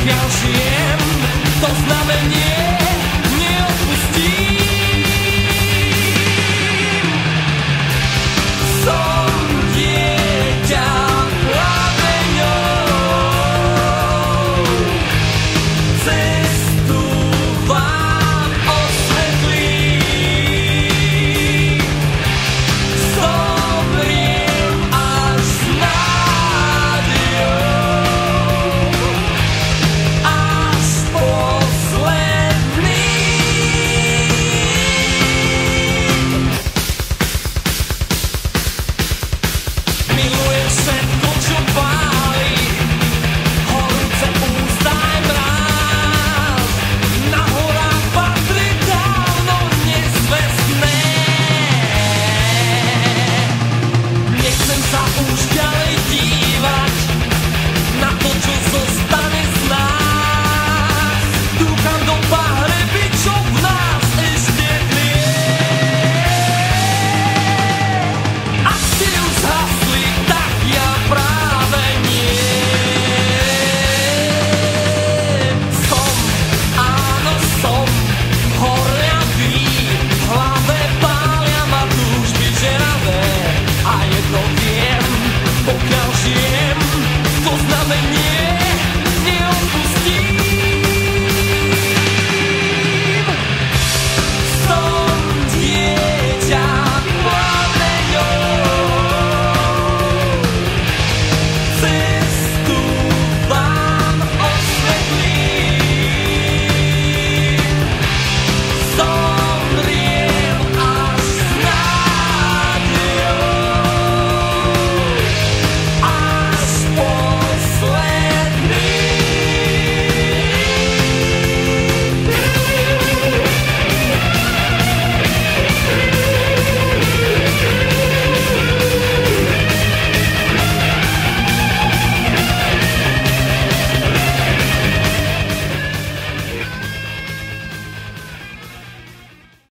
pokiaľ see to